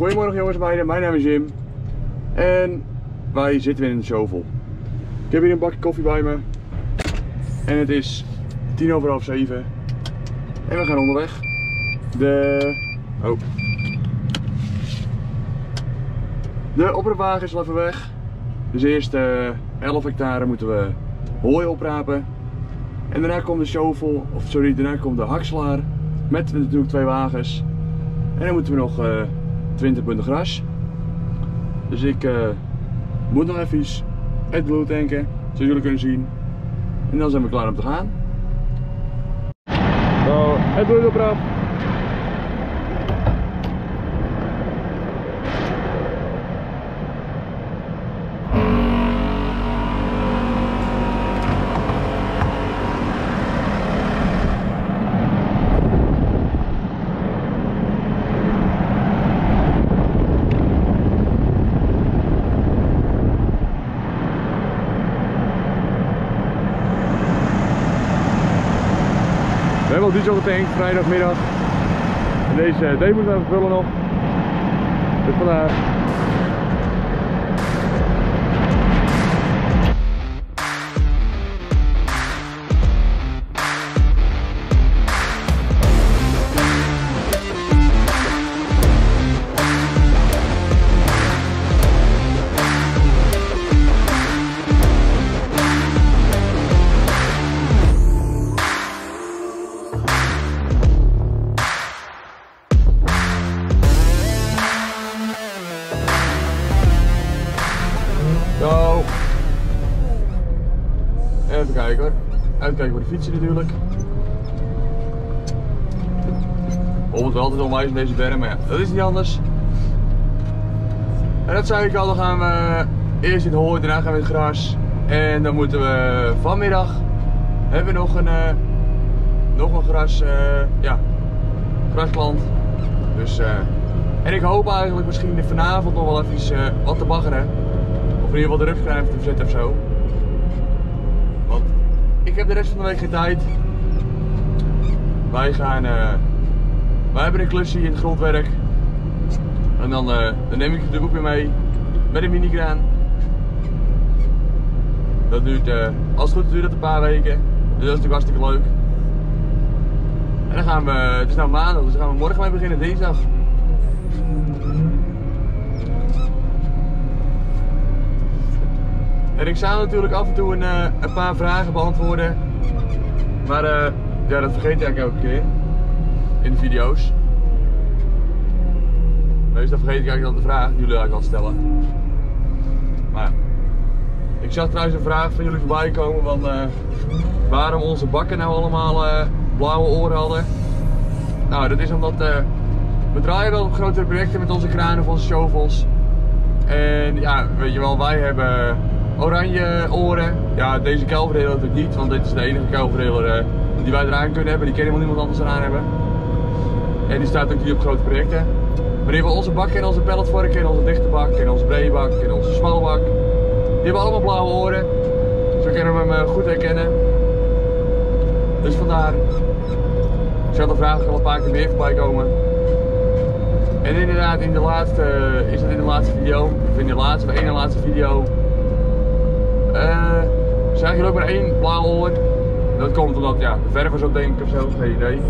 goedemorgen jongens beiden, mijn naam is Jim. En wij zitten weer in de shovel. Ik heb hier een bakje koffie bij me. En het is tien over half zeven. En we gaan onderweg. De... Oh. De is al even weg. Dus eerst uh, 11 hectare moeten we hooi oprapen. En daarna komt de shovel, of sorry, daarna komt de hakselaar. Met natuurlijk twee wagens. En dan moeten we nog uh, 20 punten gras. Dus ik uh, moet nog even het bloed tanken, zoals jullie kunnen zien. En dan zijn we klaar om te gaan. Zo, het bloed. We hebben al diesel getankt vrijdagmiddag. Deze D moeten we even vullen nog. Dus vandaar. Uitkijken voor de fietsen natuurlijk. Bijvoorbeeld wel altijd onwijs in deze berm, maar dat is niet anders. En dat zei ik al, dan gaan we eerst in het hooi, daarna gaan we in het gras. En dan moeten we vanmiddag, hebben we nog een, uh, nog een gras, uh, ja, grasplant. Dus, uh, en ik hoop eigenlijk misschien vanavond nog wel even wat te baggeren. Of in ieder geval de rupschijf te verzetten of zo. Ik heb de rest van de week geen tijd. Wij gaan, uh, wij hebben een klusje in het grondwerk. En dan, uh, dan neem ik natuurlijk ook weer mee met een minigraan. Dat duurt, uh, als het goed is duurt dat een paar weken. Dus dat is natuurlijk hartstikke leuk. En dan gaan we, het is nou maandag, dus dan gaan we morgen mee beginnen, dinsdag. En ik zou natuurlijk af en toe een, uh, een paar vragen beantwoorden. Maar uh, ja, dat vergeet ik eigenlijk elke keer. In de video's. Meestal vergeet ik eigenlijk dan de vraag die jullie eigenlijk al stellen. Maar ik zag trouwens een vraag van jullie voorbij komen van uh, waarom onze bakken nou allemaal blauwe oren hadden. Nou, dat is omdat we draaien wel op grotere projecten met onze kranen onze shovels. En ja, weet je wel, wij hebben oranje oren. Ja, deze kelverdeler natuurlijk niet, want dit is de enige kelverdeler uh, die wij eraan kunnen hebben. Die kennen helemaal niemand anders eraan hebben. En die staat ook hier op grote projecten. Maar die hebben onze bakken en onze pelletvorken en onze dichte bak en onze brede bak en onze smalle bak. Die hebben allemaal blauwe oren. Zo kunnen we hem uh, goed herkennen. Dus vandaar. Ik zag de vraag al een paar keer meer voorbij komen. En inderdaad, in de laatste, is dat in de laatste video, of in de laatste, of één laatste video, uh, zag je ook maar één blauw oor. Dat komt omdat ja, de ververs op denk ik of zo, geen idee.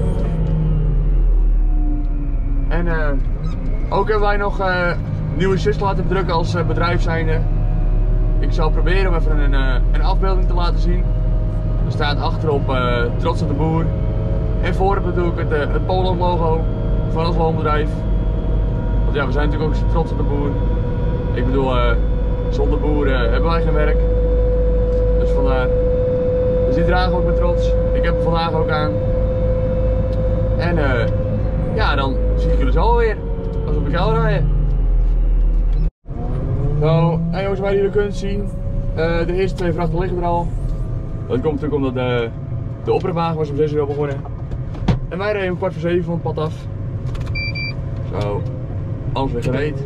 En uh, ook hebben wij nog uh, nieuwe shirts laten drukken als bedrijf zijnde. Ik zal proberen om even een, een afbeelding te laten zien. Er staat achterop trots op de boer. En voorop natuurlijk het, het Poland logo van ons woonbedrijf. Want ja, we zijn natuurlijk ook trots op de boer. Ik bedoel, zonder boeren hebben wij geen werk. Dus vandaar. Dus die dragen ook met trots. Ik heb hem vandaag ook aan. En uh, ja, dan zie ik jullie zo weer. Als we op de gauw rijden. Zo, en jongens, waar jullie kunnen zien. Uh, de eerste twee vrachten liggen er al. Dat komt natuurlijk omdat de, de opperwagen was om 6 uur begonnen. En wij rijden om kwart voor 7 van het pad af. Zo, alles weer gereed.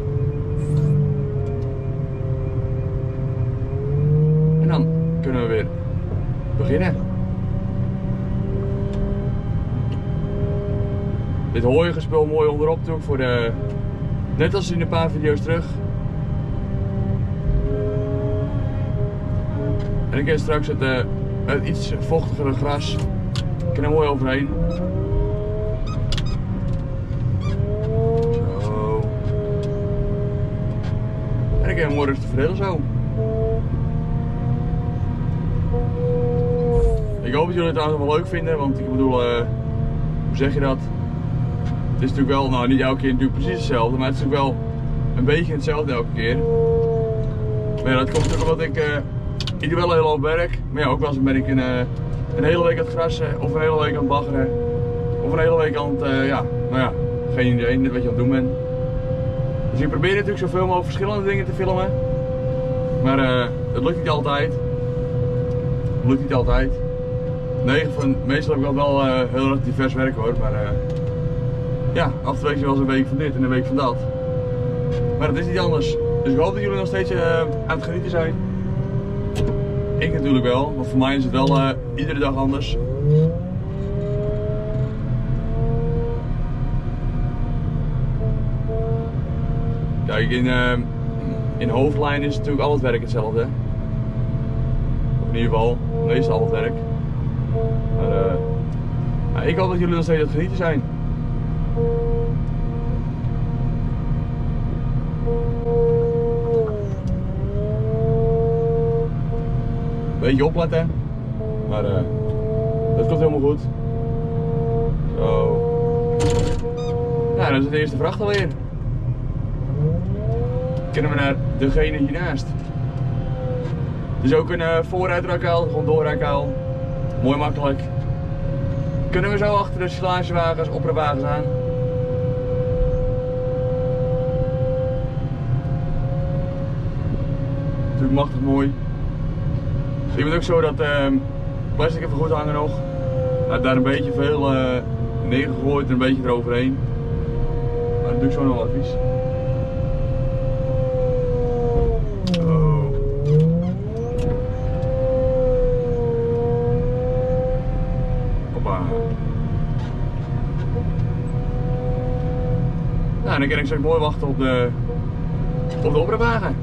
Kunnen we weer beginnen. Dit hooiige spul mooi onderop voor de, Net als in een paar video's terug. En ik heb straks het, uh, het iets vochtigere gras. Ik kan er mooi overheen. En ik heb hem mooi rustig verdelen zo. Ik hoop dat jullie het allemaal wel leuk vinden, want ik bedoel, uh, hoe zeg je dat? Het is natuurlijk wel, nou niet elke keer natuurlijk precies hetzelfde, maar het is natuurlijk wel een beetje hetzelfde elke keer. Maar ja, dat komt natuurlijk omdat ik, uh, ik wel hele hoop werk, maar ja, ook wel eens ben ik een, uh, een hele week aan het grassen, of een hele week aan het baggeren, of een hele week aan het, ja, nou ja, geen idee, wat je aan het doen bent. Dus ik probeer natuurlijk zoveel mogelijk verschillende dingen te filmen, maar het lukt niet altijd. Het lukt niet altijd. 9 van, meestal heb ik wel, wel heel erg divers werk hoor, maar ja, af en toe je wel een week van dit en een week van dat. Maar het is niet anders. Dus ik hoop dat jullie nog steeds uh, aan het genieten zijn. Ik natuurlijk wel, want voor mij is het wel iedere dag anders. Kijk, in, uh, in hoofdlijn is natuurlijk al het werk hetzelfde. Of in ieder geval, meestal al het werk. Maar ik hoop dat jullie nog steeds aan het genieten zijn. Beetje opletten. Maar dat komt helemaal goed. Zo. Nou, dat is de eerste vracht alweer. Kunnen we naar degene hiernaast. Het is ook een uh, gewoon doorrakhaal. Mooi makkelijk. Kunnen we zo achter de silagewagens, opperwagens aan. Natuurlijk machtig mooi. Je moet ook zo dat uh, plastic even goed hangen nog. Nou, daar een beetje veel uh, neergegooid en een beetje eroverheen. Maar dat doe ik zo nog advies. Oh. Hoppa. Nou, dan kan ik straks mooi wachten op de, op de opruimwagen.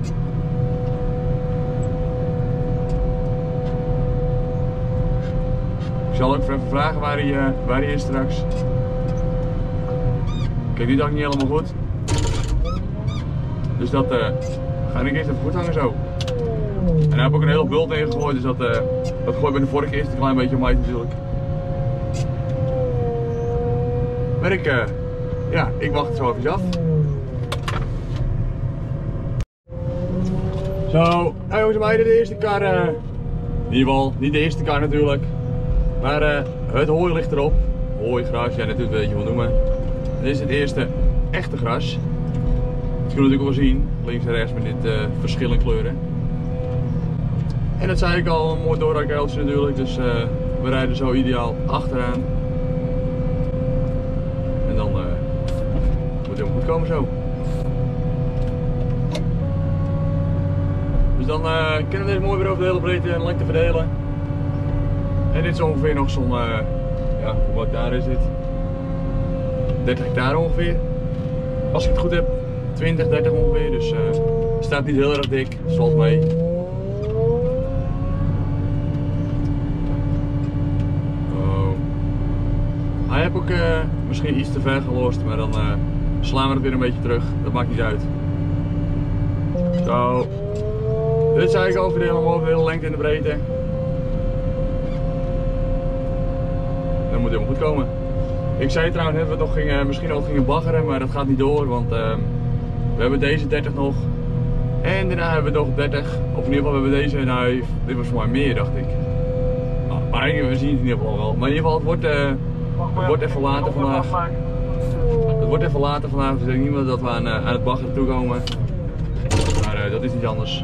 zal ook even vragen waar hij, uh, waar hij is straks. Kijk, die dag niet helemaal goed. Dus dat uh, ga ik eerst even goed hangen zo. En daar heb ik ook een hele bult in dus dat, uh, dat gooi ik bij de vorige eerst een klein beetje om mij natuurlijk. Ik, ja, ik wacht zo even af. Zo, jongens en meiden, de eerste kar, in ieder geval niet de eerste kar natuurlijk, maar uh, het hooi ligt erop. Hooi, gras, ja natuurlijk weet je wel noemen. Dit is het eerste echte gras. Dat kunnen natuurlijk wel zien, links en rechts met dit uh, verschil in kleuren. En dat zei ik al, een mooi doorrakeeltje natuurlijk, dus uh, we rijden zo ideaal achteraan. En dan moet het helemaal goed komen zo. Dus dan kunnen we dit mooi weer over de hele breedte en lengte verdelen. En dit is ongeveer nog zo'n, uh, ja, wat daar is dit? 30 hectare ongeveer. Als ik het goed heb, 20, 30 ongeveer. Dus uh, staat niet heel erg dik, valt mee. Oh. Hij heeft ook misschien iets te ver gelost, maar dan slaan we het weer een beetje terug. Dat maakt niet uit. Zo. Dit zei ik over de hele, lengte en de breedte. moet helemaal goed komen. Ik zei trouwens dat we gingen, misschien ook gingen baggeren, maar dat gaat niet door, want uh, we hebben deze 30 nog. En daarna hebben we nog 30, of in ieder geval hebben we deze, nou dit was voor mij meer dacht ik. Nou, maar we zien het in ieder geval wel. Maar in ieder geval, het wordt, uh, het wordt even later vandaag. Wordt even later vandaag, dus ik niet dat we aan, uh, aan het baggeren toe komen. Maar uh, dat is niet anders.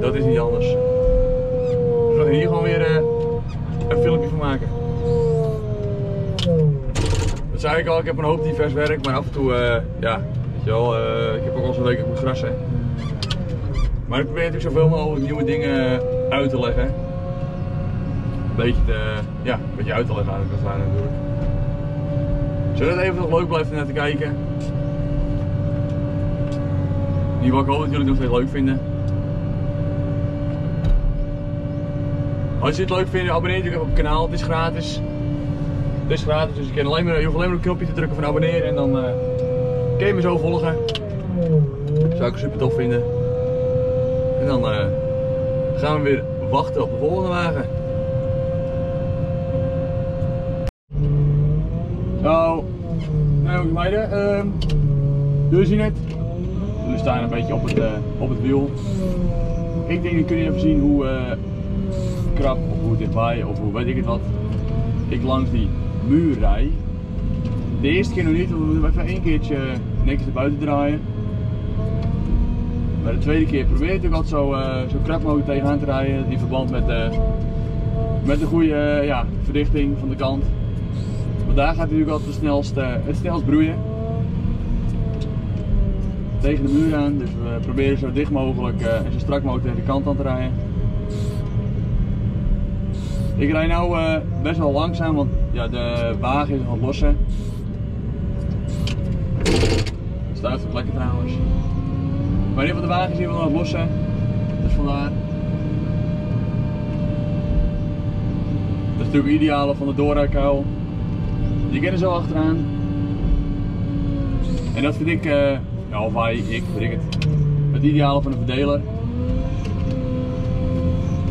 Dat is niet anders. We gaan hier gewoon weer een filmpje van maken. Dat zei ik al, ik heb een hoop divers werk, maar af en toe, ja, weet je wel, ik heb ook al zo'n week op mijn gras, hè. Maar ik probeer natuurlijk zoveel mogelijk nieuwe dingen uit te leggen. Een beetje, te, ja, een beetje uit te leggen aan het natuurlijk. Zodat het even nog leuk blijft om naar te kijken. In ieder ik hoop dat jullie het nog steeds leuk vinden. Als je het leuk vindt, abonneer je op het kanaal. Het is gratis. Het is gratis, dus je, kan alleen maar, je hoeft alleen maar een knopje te drukken van abonneren en dan uh, je me zo volgen. Zou ik super tof vinden. En dan uh, gaan we weer wachten op de volgende wagen. Zo, uh, jullie zien het. Jullie staan een beetje op het, uh, op het wiel. Ik denk dat jullie even zien hoe krap of hoe dichtbij of hoe weet ik het wat ik langs die muur rij. De eerste keer nog niet, want we moeten even één keertje netjes naar buiten draaien. Maar de tweede keer probeer ik altijd zo, zo krap mogelijk tegenaan te rijden in verband met, uh, met de goede ja, verdichting van de kant. Daar gaat natuurlijk altijd het snelst, het snelst broeien. Tegen de muur aan, dus we proberen zo dicht mogelijk en zo strak mogelijk tegen de kant aan te rijden. Ik rijd nu uh, best wel langzaam, want ja, de wagen is nog het lossen. Het staat ook lekker trouwens. Maar in ieder de wagen is hier wel aan het lossen. Dus vandaar. Dat is natuurlijk het ideale van de doorrijkuil. Je kent er zo achteraan. En dat vind ik, uh, of wij, ik, ik het, het ideale van een verdeler.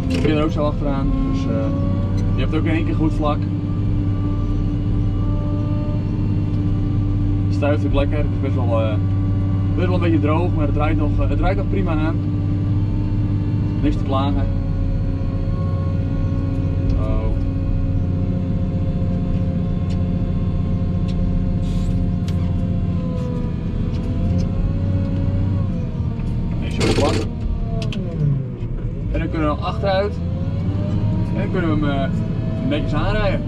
Ik ben er ook zo achteraan. Dus uh, je hebt ook in één keer goed vlak. Het stuift ook lekker. Het is best wel, best wel een beetje droog, maar het draait nog, het draait nog prima aan. Niks te klagen. En kunnen we hem uh, netjes aanrijden.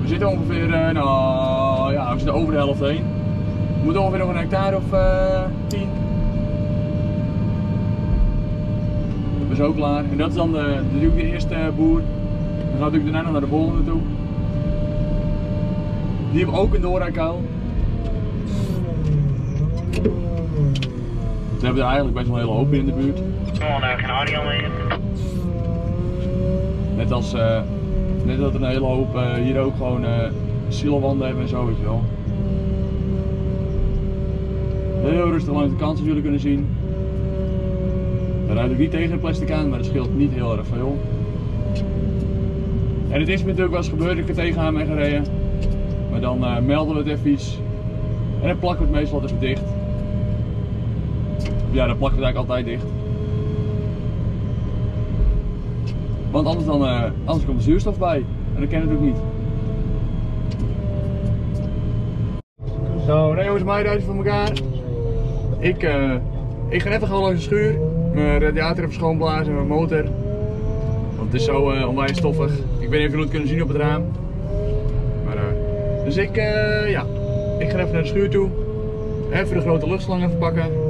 We zitten ongeveer, uh, nou ja, we zitten over de helft heen. We moeten ongeveer nog een hectare of uh, 10. Dat is ook klaar. En dat is dan de, natuurlijk de eerste boer. Dan gaat natuurlijk daarna nog naar de volgende toe. Die hebben ook een doorrijkuil. We hebben er eigenlijk best wel een hele hoop in de buurt. Gewoon geen audio mee. Net als uh, net dat er een hele hoop uh, hier ook gewoon uh, silowanden hebben en zo, weet je wel. Heel rustig langs de kant zoals jullie kunnen zien. Daar rijd ik niet tegen de plastic aan, maar dat scheelt niet heel erg veel. En het is me natuurlijk wel eens gebeurd dat ik er tegenaan ben gereden. Maar dan melden we het even iets. En dan plakken we het meestal even dicht. Ja, dan we het eigenlijk altijd dicht. Want anders, dan, uh, anders komt er zuurstof bij. En dat ken ik natuurlijk niet. Zo, nee jongens, mij rijden voor elkaar. Ik, uh, ik ga even gewoon langs de schuur. Mijn radiator even schoonblazen en mijn motor. Want het is zo uh, onwijs stoffig. Ik weet niet of jullie het kunnen zien op het raam. Maar, dus ik, ja, ik ga even naar de schuur toe. Even de grote luchtslang even pakken.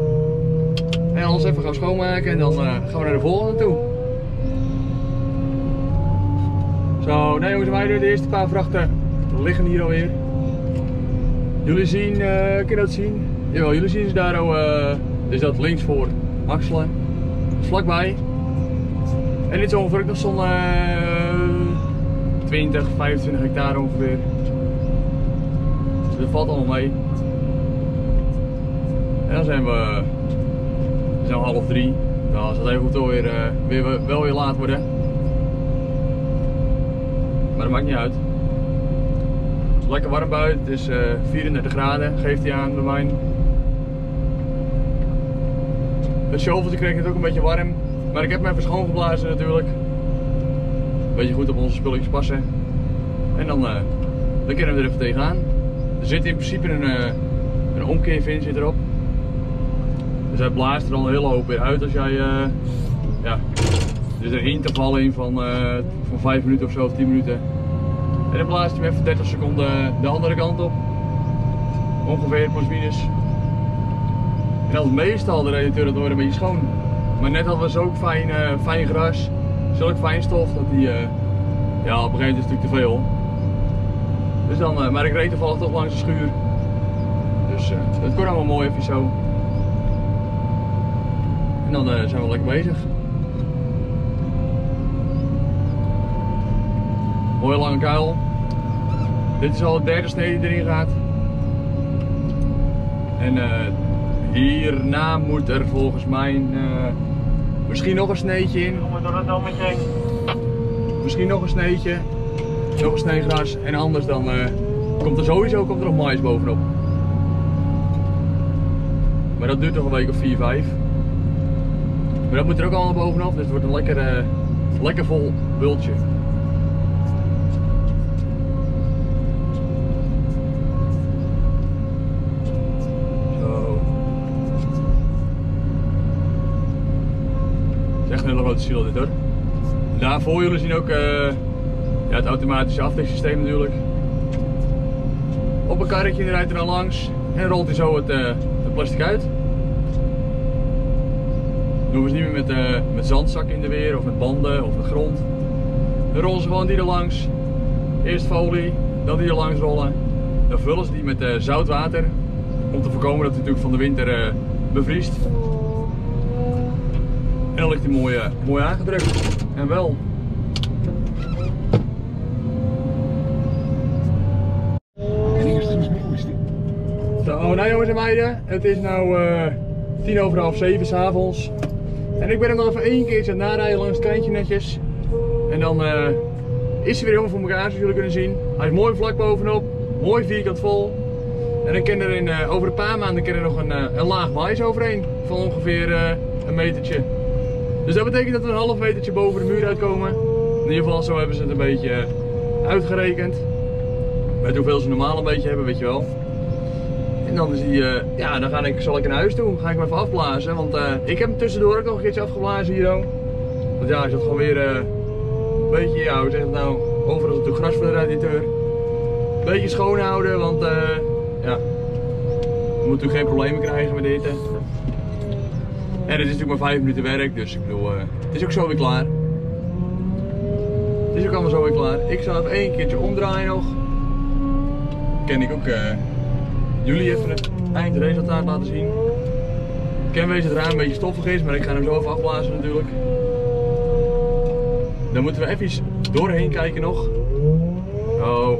En alles even gaan schoonmaken en dan gaan we naar de volgende toe. Zo, nou jongens en meiden, de eerste paar vrachten liggen hier alweer. Jullie zien, uh, kun je dat zien? Jawel, jullie zien ze daar al, uh, is dat links voor Maxelen. Vlakbij. En dit is ongeveer nog zo'n uh, 20, 25 hectare ongeveer. Dus dat valt allemaal mee. En dan zijn we, zijn half drie. Nou, zal het even goed weer, uh, weer, wel weer laat worden. Maar dat maakt niet uit. Het is lekker warm buiten, het is uh, 34 graden, geeft hij aan bij mij. Het shoveltje kreeg het ook een beetje warm, maar ik heb me even schoongeblazen natuurlijk. Beetje goed op onze spulletjes passen. En dan, uh, dan kunnen we er even tegenaan. Er zit in principe een, uh, een omkeervin zit erop. Dus hij blaast er al een hele hoop weer uit als jij, uh, ja, er is een interval in van, uh, van 5 minuten of zo, of 10 minuten. En dan blaast hij hem even 30 seconden de andere kant op. Ongeveer, plus minus. En dan meestal de radiator het nooit een beetje schoon. Maar net hadden we zo fijn, uh, fijn gras, zulk fijn stof, dat uh, ja op een gegeven moment is natuurlijk te veel. Dus dan, maar ik reed toevallig toch langs de schuur. Dus het kon allemaal mooi even zo. En dan uh, zijn we lekker bezig. Mooie lange kuil. Dit is al de derde snede die erin gaat. En hierna moet er volgens mij misschien nog een sneetje in. Misschien nog een sneetje. Nog een sneegras. En anders dan komt er sowieso komt er nog mais bovenop. Maar dat duurt nog een week of 4, 5. Maar dat moet er ook allemaal bovenaf, dus het wordt een lekker, uh, lekker vol bultje. Echt een hele grote ziel dit hoor. Daarvoor jullie zien ook uh, ja, het automatische afdeksysteem natuurlijk. Op een karretje rijdt er dan langs en rolt hij zo het, uh, het plastic uit. Dan hoeven ze niet meer met, uh, met zandzakken in de weer of met banden of met grond. Dan rollen ze gewoon die er langs. Eerst folie, dan die er langs rollen. Dan vullen ze die met uh, zout water. Om te voorkomen dat het natuurlijk van de winter uh, bevriest. En dan ligt hij mooi, mooi aangedrukt. En wel. Zo, nou jongens en meiden, het is nou tien over half zeven s'avonds. En ik ben hem nog even één keertje aan het narijden langs het netjes. En dan uh, is hij weer helemaal voor elkaar zoals jullie kunnen zien. Hij is mooi vlak bovenop, mooi vierkant vol. En dan kan er in, uh, over een paar maanden kan er nog een, uh, een laag mais overheen van ongeveer een metertje. Dus dat betekent dat we een half metertje boven de muur uitkomen. In ieder geval zo hebben ze het een beetje uitgerekend. Met hoeveel ze normaal een beetje hebben, weet je wel. En dan is die, uh, ja, dan ga ik, zal ik naar huis toe. Ga ik hem even afblazen. Want uh, ik heb hem tussendoor ook nog een keertje afgeblazen hier. Ook. Want ja, hij zat gewoon weer een beetje, ja, hoe zeg het nou, overal natuurlijk gras voor de radiateur. Een beetje schoonhouden, want ja, we moeten geen problemen krijgen met dit. En het is natuurlijk maar 5 minuten werk, dus ik bedoel, het is ook zo weer klaar. Het is ook allemaal zo weer klaar. Ik zal even één keertje omdraaien nog. Ken ik ook jullie even het eindresultaat laten zien. Ken wees het raam een beetje stoffig is, maar ik ga hem zo even afblazen natuurlijk. Dan moeten we even doorheen kijken nog. Oh.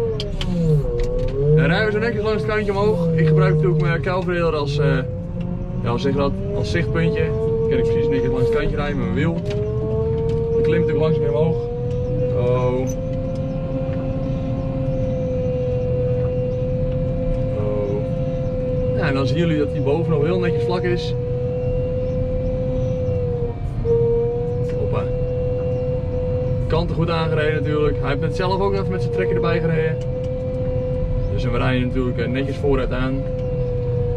Dan rijden we zo netjes langs het kantje omhoog. Ik gebruik natuurlijk mijn kuilverdeler als, uh, ja, zeg dat, als zichtpuntje. Dan kan ik precies netjes langs het kantje rijden met mijn wiel. Ik klim natuurlijk langzaam weer omhoog. Oh. En dan zien jullie dat die bovenop heel netjes vlak is. Hoppa. Kanten goed aangereden natuurlijk. Hij heeft net zelf ook even met zijn trekker erbij gereden. Dus we rijden natuurlijk eh, netjes vooruit aan.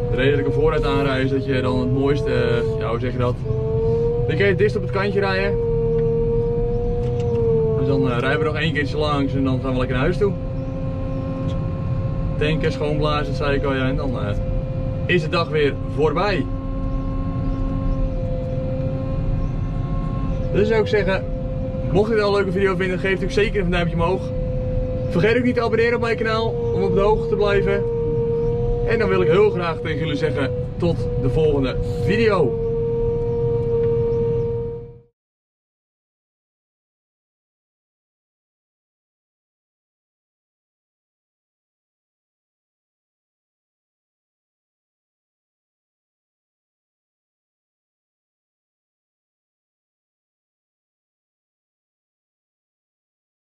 De reden dat ik hem vooruit aanrijd is dat je dan het mooiste, eh, ja hoe zeg je dat? Dan kan je het op het kantje rijden. Dus dan uh, rijden we nog één keertje langs en dan gaan we lekker naar huis toe. Tanken, schoonblazen, zei ik al ja, en dan is de dag weer voorbij. Dus zou ik zeggen, mocht je het een leuke video vinden, geef natuurlijk zeker een duimpje omhoog. Vergeet ook niet te abonneren op mijn kanaal om op de hoogte te blijven. En dan wil ik heel graag tegen jullie zeggen, tot de volgende video.